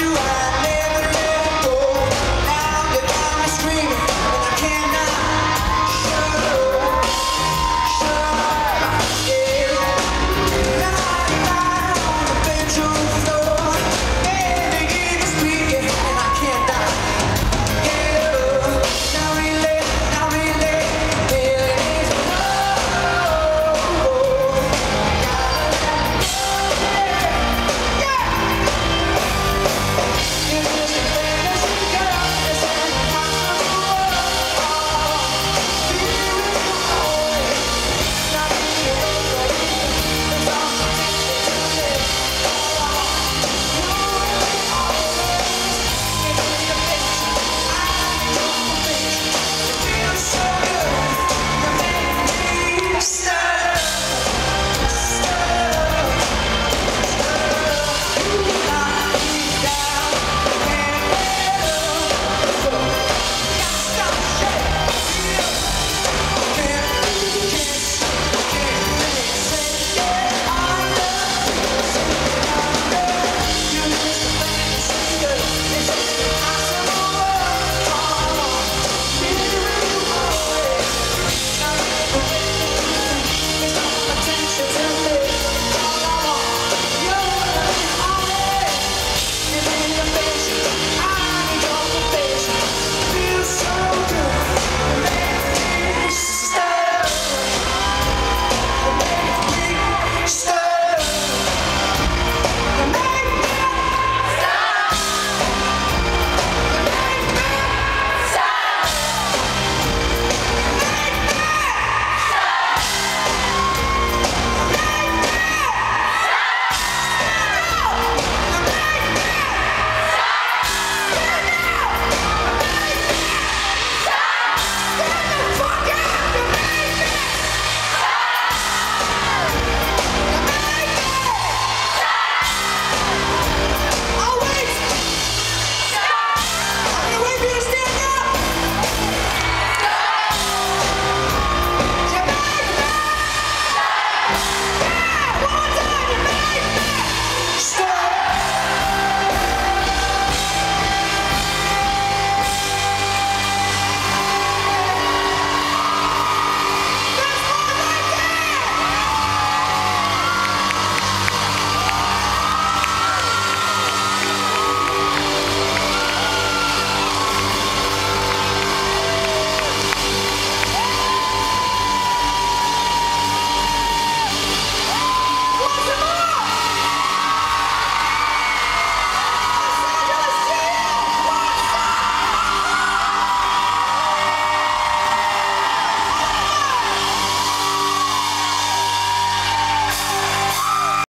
you had me